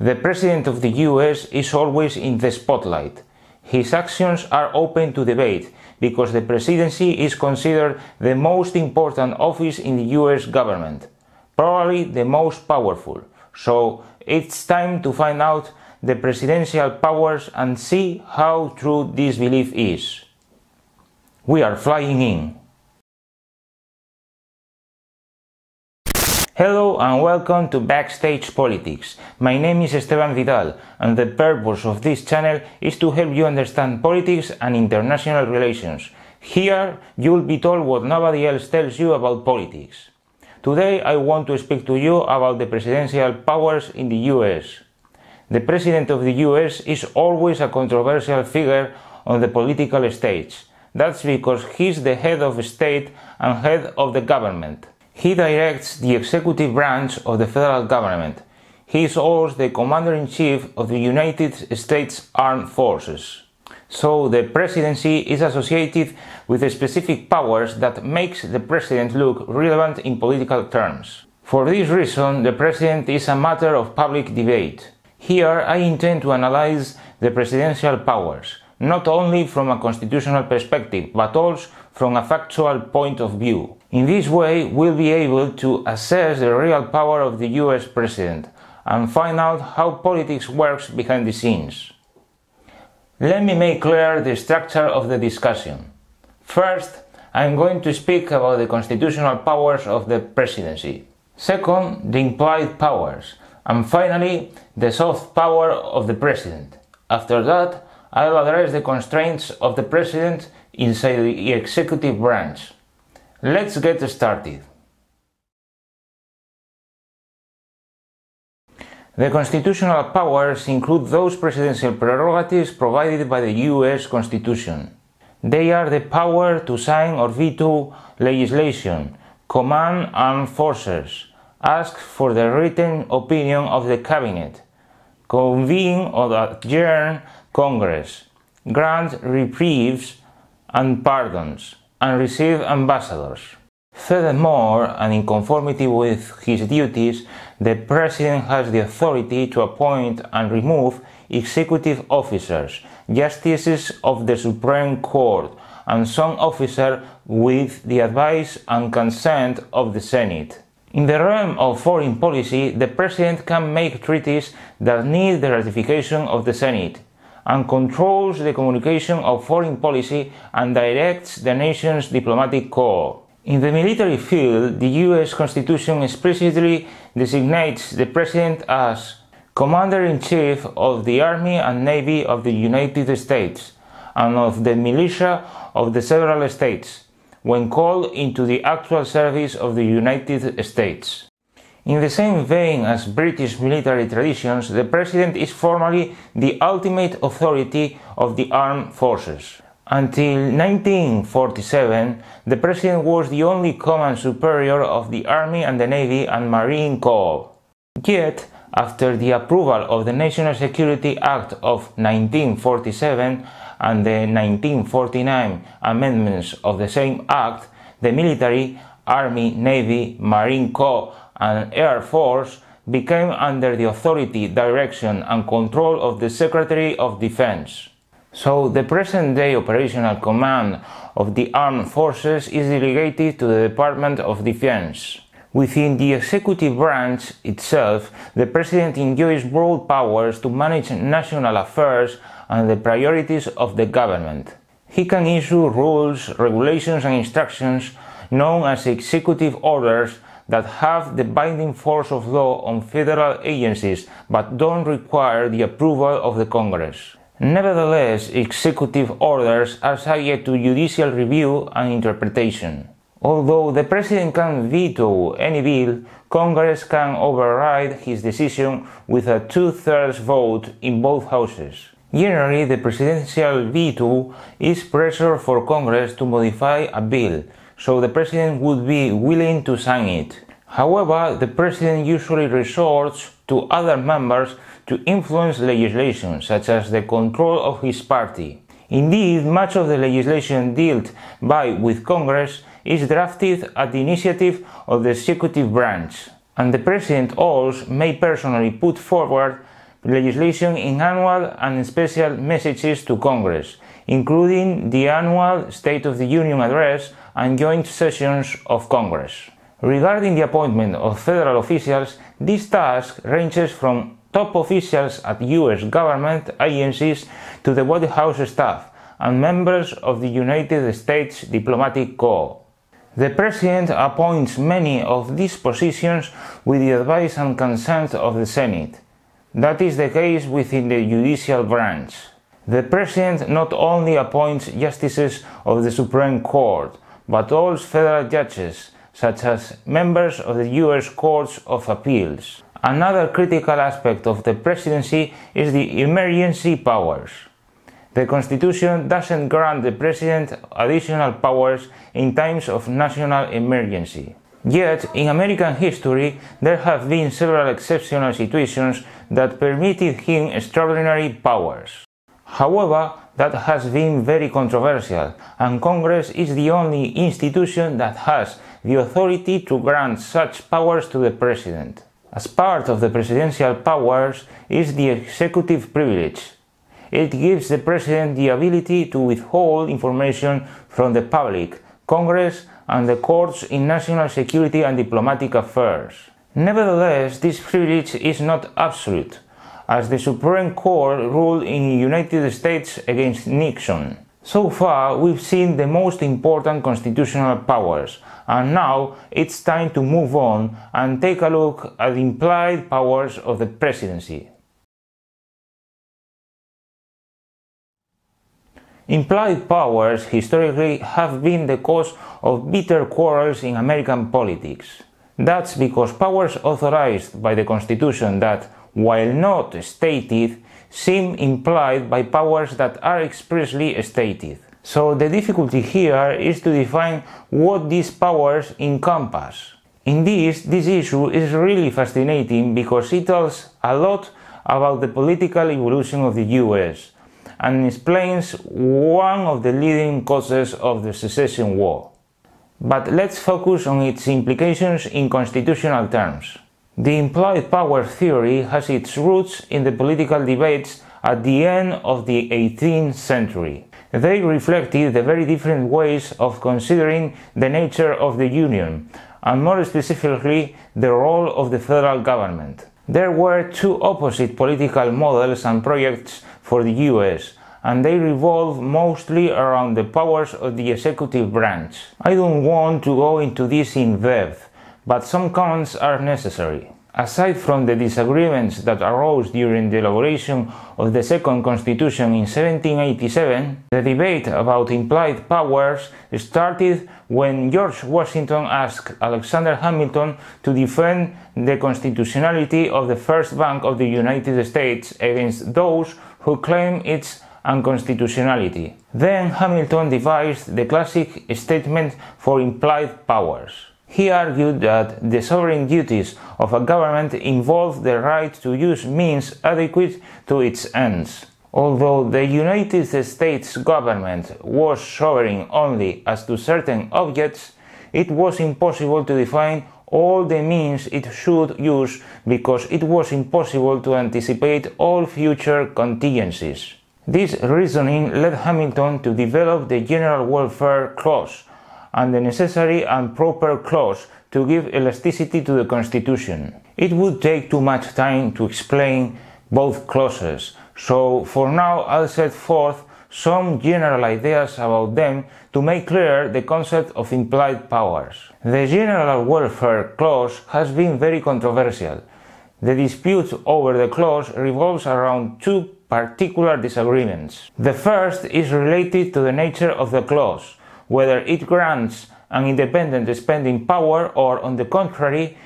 The President of the US is always in the spotlight. His actions are open to debate because the presidency is considered the most important office in the US government, probably the most powerful. So it's time to find out the presidential powers and see how true this belief is. We are flying in. Hello and welcome to Backstage Politics. My name is Esteban Vidal and the purpose of this channel is to help you understand politics and international relations. Here you will be told what nobody else tells you about politics. Today I want to speak to you about the presidential powers in the US. The President of the US is always a controversial figure on the political stage. That's because he's the head of state and head of the government. He directs the executive branch of the federal government. He is also the commander in chief of the United States Armed Forces. So the presidency is associated with specific powers that makes the president look relevant in political terms. For this reason, the president is a matter of public debate. Here I intend to analyze the presidential powers, not only from a constitutional perspective, but also from a factual point of view. In this way, we'll be able to assess the real power of the US president and find out how politics works behind the scenes. Let me make clear the structure of the discussion. First, I'm going to speak about the constitutional powers of the presidency. Second, the implied powers. And finally, the soft power of the president. After that, I'll address the constraints of the president inside the executive branch. Let's get started. The constitutional powers include those presidential prerogatives provided by the US Constitution. They are the power to sign or veto legislation, command armed forces, ask for the written opinion of the cabinet, convene or adjourn Congress, grant reprieves and pardons, and receive ambassadors. Furthermore, and in conformity with his duties, the President has the authority to appoint and remove executive officers, justices of the Supreme Court, and some officer with the advice and consent of the Senate. In the realm of foreign policy, the President can make treaties that need the ratification of the Senate and controls the communication of foreign policy and directs the nation's diplomatic corps. In the military field, the US Constitution explicitly designates the President as Commander in Chief of the Army and Navy of the United States and of the militia of the several states when called into the actual service of the United States. In the same vein as British military traditions, the President is formally the ultimate authority of the armed forces. Until 1947, the President was the only command superior of the Army and the Navy and Marine Corps. Yet, after the approval of the National Security Act of 1947 and the 1949 amendments of the same act, the military, Army, Navy, Marine Corps, and Air Force became under the authority, direction, and control of the Secretary of Defense. So, the present day operational command of the armed forces is delegated to the Department of Defense. Within the executive branch itself, the President enjoys broad powers to manage national affairs and the priorities of the government. He can issue rules, regulations, and instructions known as executive orders that have the binding force of law on federal agencies but don't require the approval of the Congress. Nevertheless, executive orders are subject to judicial review and interpretation. Although the President can veto any bill, Congress can override his decision with a two thirds vote in both houses. Generally, the presidential veto is pressure for Congress to modify a bill, so the president would be willing to sign it. However, the president usually resorts to other members to influence legislation, such as the control of his party. Indeed, much of the legislation dealt by with Congress is drafted at the initiative of the executive branch, and the president also may personally put forward legislation in annual and special messages to Congress, including the annual State of the Union address and joint sessions of Congress. Regarding the appointment of federal officials, this task ranges from top officials at US government agencies to the White House staff and members of the United States Diplomatic Corps. The President appoints many of these positions with the advice and consent of the Senate. That is the case within the judicial branch. The President not only appoints justices of the Supreme Court, but also federal judges, such as members of the US Courts of Appeals. Another critical aspect of the presidency is the emergency powers. The Constitution doesn't grant the President additional powers in times of national emergency. Yet, in American history, there have been several exceptional situations that permitted him extraordinary powers. However, that has been very controversial, and Congress is the only institution that has the authority to grant such powers to the President. As part of the presidential powers is the executive privilege, it gives the President the ability to withhold information from the public, Congress, and the courts in national security and diplomatic affairs. Nevertheless, this privilege is not absolute, as the Supreme Court ruled in United States against Nixon. So far, we've seen the most important constitutional powers, and now it's time to move on and take a look at the implied powers of the presidency. Implied powers historically have been the cause of bitter quarrels in American politics. That's because powers authorized by the Constitution that, while not stated, seem implied by powers that are expressly stated. So the difficulty here is to define what these powers encompass. In this, this issue is really fascinating because it tells a lot about the political evolution of the US and explains one of the leading causes of the secession war. But let's focus on its implications in constitutional terms. The implied power theory has its roots in the political debates at the end of the 18th century. They reflected the very different ways of considering the nature of the Union, and more specifically, the role of the federal government. There were two opposite political models and projects for the US, and they revolve mostly around the powers of the executive branch. I don't want to go into this in depth, but some comments are necessary. Aside from the disagreements that arose during the elaboration of the second constitution in 1787, the debate about implied powers started when George Washington asked Alexander Hamilton to defend the constitutionality of the First Bank of the United States against those who claim its unconstitutionality. Then Hamilton devised the classic statement for implied powers. He argued that the sovereign duties of a government involve the right to use means adequate to its ends. Although the United States government was sovereign only as to certain objects, it was impossible to define all the means it should use because it was impossible to anticipate all future contingencies. This reasoning led Hamilton to develop the General Welfare Clause and the necessary and proper clause to give elasticity to the Constitution. It would take too much time to explain both clauses, so for now I'll set forth some general ideas about them to make clear the concept of implied powers. The General Welfare Clause has been very controversial. The dispute over the clause revolves around two particular disagreements. The first is related to the nature of the clause, whether it grants an independent spending power or, on the contrary,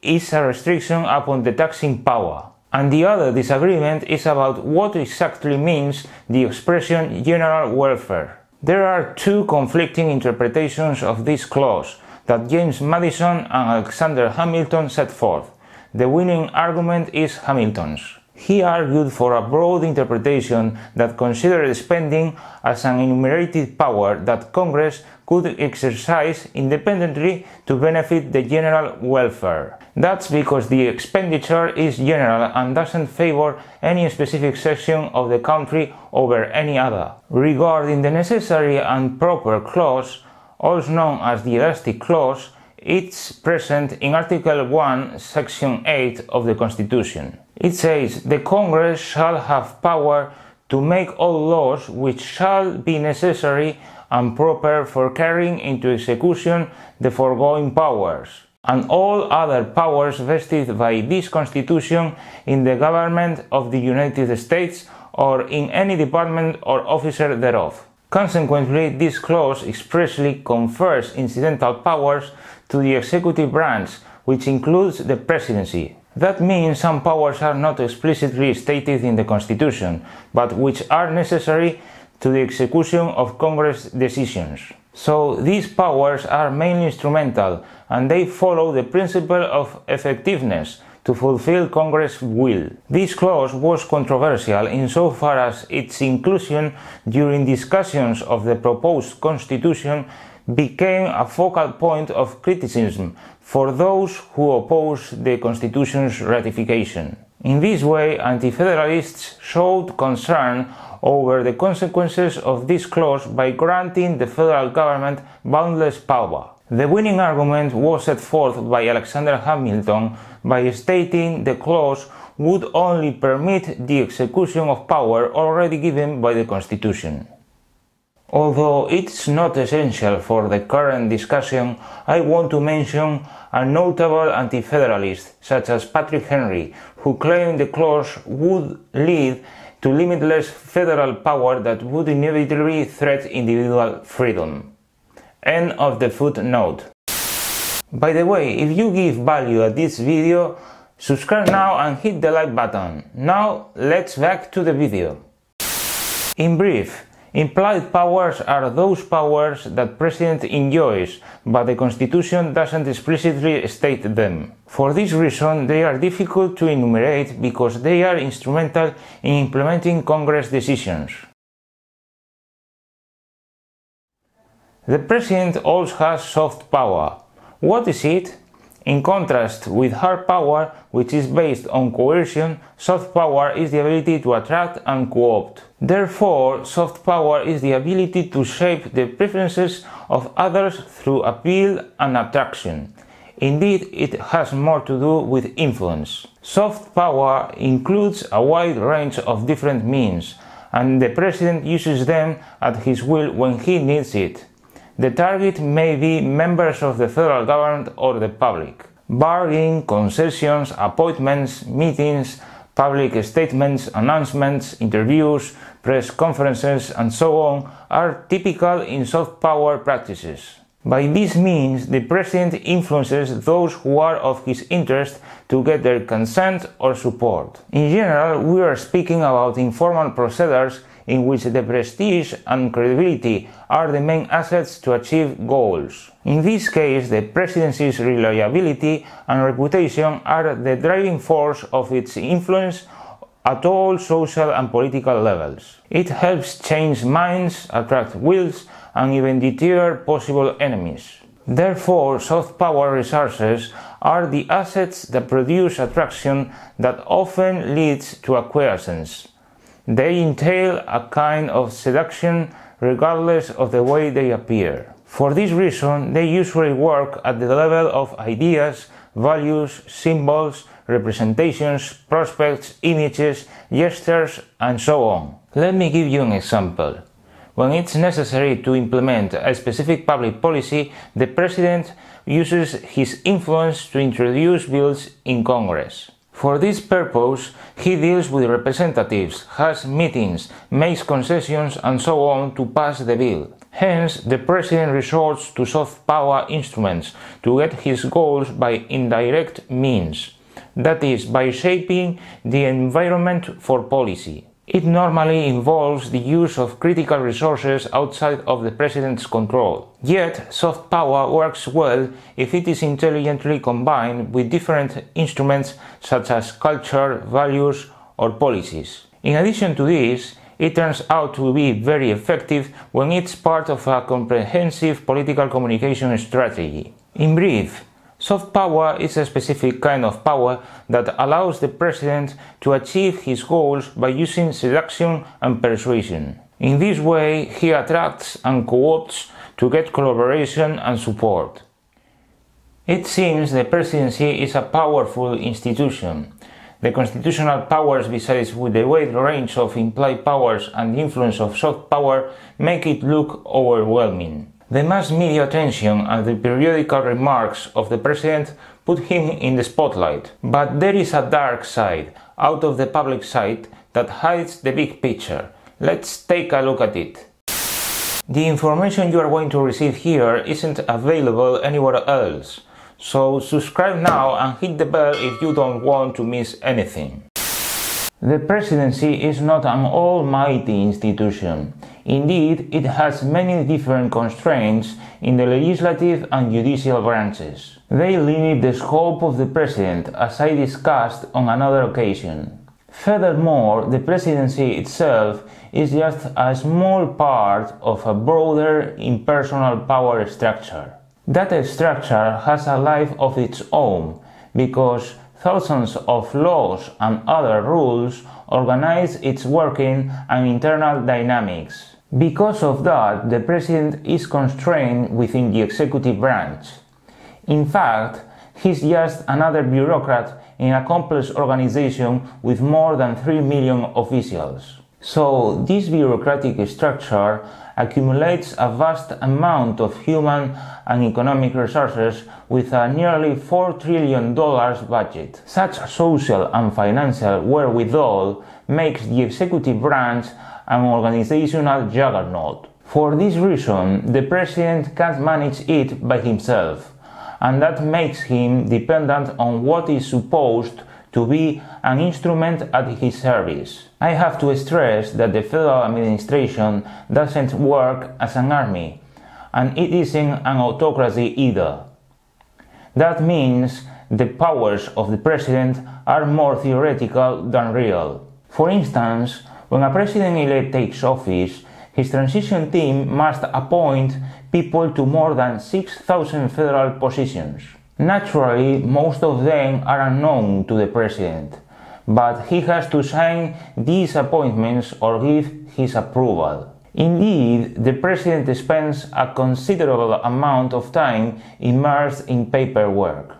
is a restriction upon the taxing power. And the other disagreement is about what exactly means the expression general welfare. There are two conflicting interpretations of this clause that James Madison and Alexander Hamilton set forth. The winning argument is Hamilton's. He argued for a broad interpretation that considered spending as an enumerated power that Congress could exercise independently to benefit the general welfare. That's because the expenditure is general and doesn't favor any specific section of the country over any other. Regarding the necessary and proper clause, also known as the elastic clause, it's present in Article 1, Section 8 of the Constitution. It says, The Congress shall have power to make all laws which shall be necessary and proper for carrying into execution the foregoing powers and all other powers vested by this Constitution in the government of the United States or in any department or officer thereof. Consequently, this clause expressly confers incidental powers to the executive branch, which includes the presidency. That means some powers are not explicitly stated in the Constitution, but which are necessary to the execution of Congress decisions. So these powers are mainly instrumental and they follow the principle of effectiveness to fulfill Congress' will. This clause was controversial insofar as its inclusion during discussions of the proposed constitution became a focal point of criticism for those who opposed the constitution's ratification. In this way, anti-federalists showed concern over the consequences of this clause by granting the federal government boundless power. The winning argument was set forth by Alexander Hamilton by stating the clause would only permit the execution of power already given by the Constitution. Although it's not essential for the current discussion, I want to mention a notable anti-federalist such as Patrick Henry, who claimed the clause would lead to limitless federal power that would inevitably threat individual freedom. End of the footnote. By the way, if you give value at this video, subscribe now and hit the like button. Now let's back to the video. In brief, Implied powers are those powers that President enjoys, but the Constitution doesn't explicitly state them. For this reason, they are difficult to enumerate because they are instrumental in implementing Congress decisions. The President also has soft power. What is it? In contrast with hard power, which is based on coercion, soft power is the ability to attract and co-opt. Therefore, soft power is the ability to shape the preferences of others through appeal and attraction. Indeed, it has more to do with influence. Soft power includes a wide range of different means, and the president uses them at his will when he needs it. The target may be members of the federal government or the public. Bargaining, concessions, appointments, meetings, public statements, announcements, interviews, press conferences, and so on are typical in soft power practices. By this means, the president influences those who are of his interest to get their consent or support. In general, we are speaking about informal procedures in which the prestige and credibility are the main assets to achieve goals. In this case, the presidency's reliability and reputation are the driving force of its influence at all social and political levels. It helps change minds, attract wills, and even deter possible enemies. Therefore, soft power resources are the assets that produce attraction that often leads to acquiescence. They entail a kind of seduction regardless of the way they appear. For this reason, they usually work at the level of ideas, values, symbols, representations, prospects, images, gestures, and so on. Let me give you an example. When it's necessary to implement a specific public policy, the President uses his influence to introduce bills in Congress. For this purpose, he deals with representatives, has meetings, makes concessions, and so on to pass the bill. Hence, the President resorts to soft power instruments to get his goals by indirect means, that is, by shaping the environment for policy. It normally involves the use of critical resources outside of the president's control. Yet, soft power works well if it is intelligently combined with different instruments such as culture, values, or policies. In addition to this, it turns out to be very effective when it's part of a comprehensive political communication strategy. In brief, Soft power is a specific kind of power that allows the president to achieve his goals by using seduction and persuasion. In this way, he attracts and co-opts to get collaboration and support. It seems the presidency is a powerful institution. The constitutional powers, besides with the wide range of implied powers and influence of soft power, make it look overwhelming. The mass media attention and the periodical remarks of the president put him in the spotlight. But there is a dark side, out of the public sight, that hides the big picture. Let's take a look at it. The information you are going to receive here isn't available anywhere else, so subscribe now and hit the bell if you don't want to miss anything. The presidency is not an almighty institution. Indeed, it has many different constraints in the legislative and judicial branches. They limit the scope of the president, as I discussed on another occasion. Furthermore, the presidency itself is just a small part of a broader impersonal power structure. That structure has a life of its own because thousands of laws and other rules organize its working and internal dynamics. Because of that, the president is constrained within the executive branch. In fact, he's just another bureaucrat in a complex organization with more than 3 million officials. So, this bureaucratic structure accumulates a vast amount of human and economic resources with a nearly $4 trillion budget. Such social and financial wherewithal makes the executive branch an organizational juggernaut. For this reason, the president can't manage it by himself, and that makes him dependent on what is supposed to be an instrument at his service. I have to stress that the federal administration doesn't work as an army, and it isn't an autocracy either. That means the powers of the president are more theoretical than real. For instance, when a president elect takes office, his transition team must appoint people to more than 6,000 federal positions. Naturally, most of them are unknown to the president, but he has to sign these appointments or give his approval. Indeed, the president spends a considerable amount of time immersed in paperwork.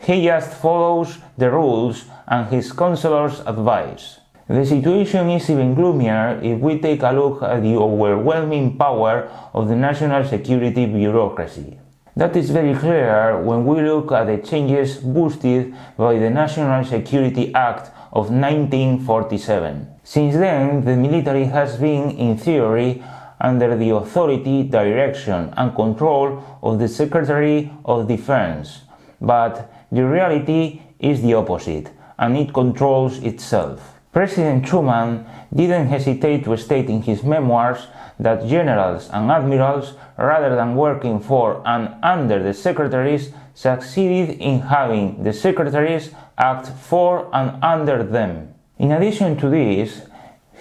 He just follows the rules and his counselor's advice. The situation is even gloomier if we take a look at the overwhelming power of the national security bureaucracy. That is very clear when we look at the changes boosted by the National Security Act of 1947. Since then, the military has been, in theory, under the authority, direction, and control of the Secretary of Defense, but the reality is the opposite, and it controls itself. President Truman didn't hesitate to state in his memoirs that generals and admirals, rather than working for and under the secretaries, succeeded in having the secretaries act for and under them. In addition to this,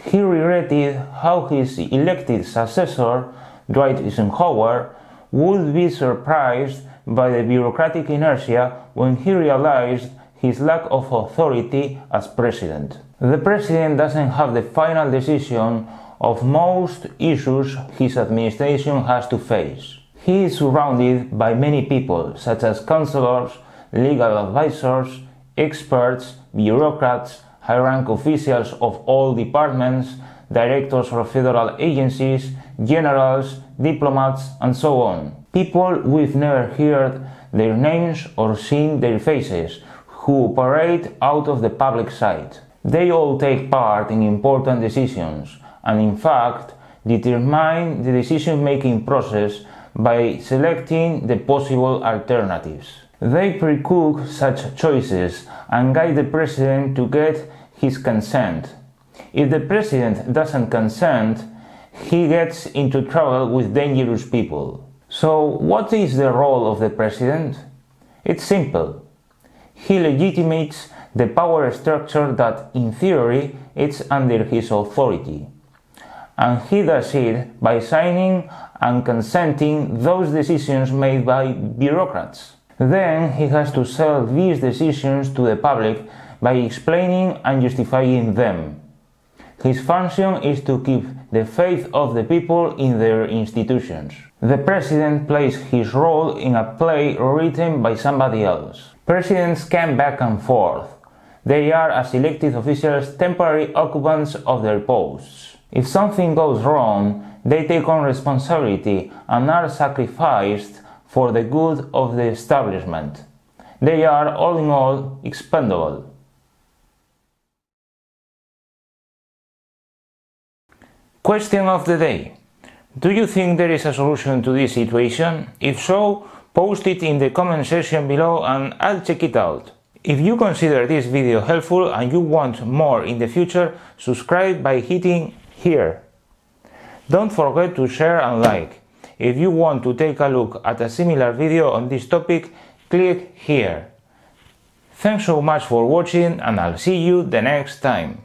he regretted how his elected successor, Dwight Eisenhower, would be surprised by the bureaucratic inertia when he realized his lack of authority as president. The president doesn't have the final decision of most issues his administration has to face. He is surrounded by many people, such as counselors, legal advisors, experts, bureaucrats, high rank officials of all departments, directors of federal agencies, generals, diplomats, and so on. People we've never heard their names or seen their faces, who operate out of the public sight. They all take part in important decisions and, in fact, determine the decision making process by selecting the possible alternatives. They pre-cook such choices and guide the president to get his consent. If the president doesn't consent, he gets into trouble with dangerous people. So, what is the role of the president? It's simple he legitimates the power structure that, in theory, is under his authority. And he does it by signing and consenting those decisions made by bureaucrats. Then he has to sell these decisions to the public by explaining and justifying them. His function is to keep the faith of the people in their institutions. The president plays his role in a play written by somebody else. Presidents can back and forth. They are, as elected officials, temporary occupants of their posts. If something goes wrong, they take on responsibility and are sacrificed for the good of the establishment. They are, all in all, expendable. Question of the day. Do you think there is a solution to this situation? If so, post it in the comment section below and I'll check it out. If you consider this video helpful and you want more in the future, subscribe by hitting here. Don't forget to share and like. If you want to take a look at a similar video on this topic, click here. Thanks so much for watching and I'll see you the next time.